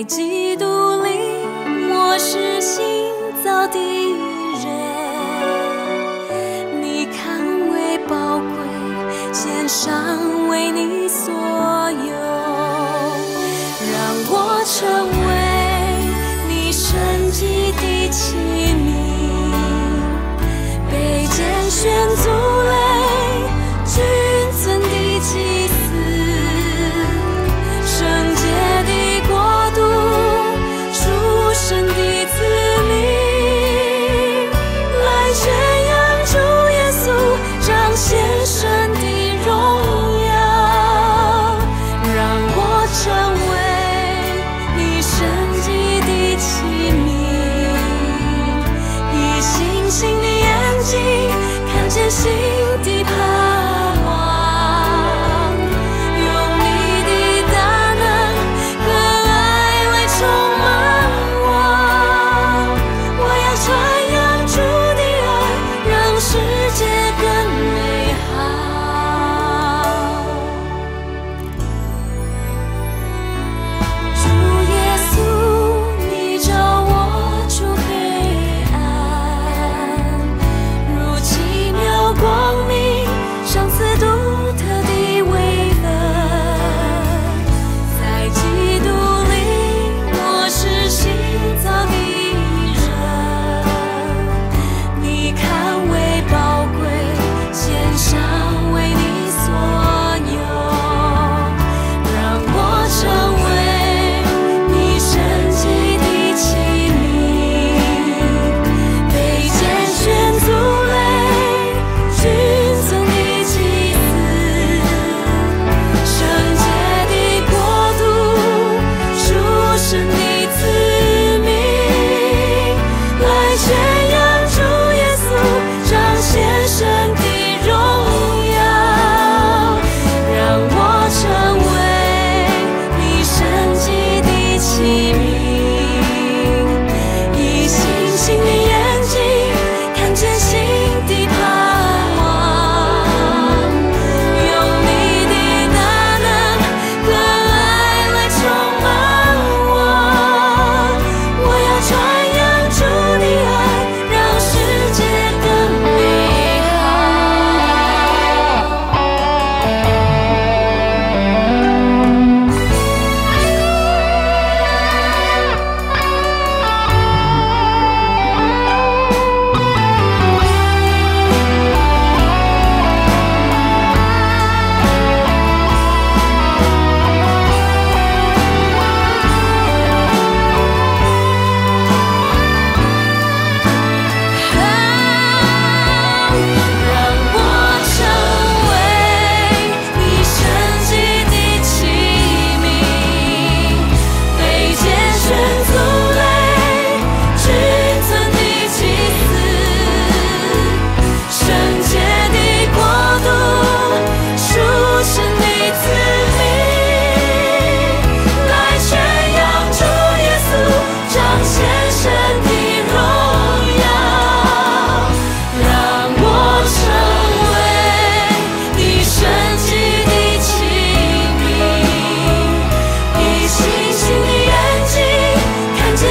在基督里，我是新造的人。你看为宝贵，献上为你所有，让我成。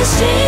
see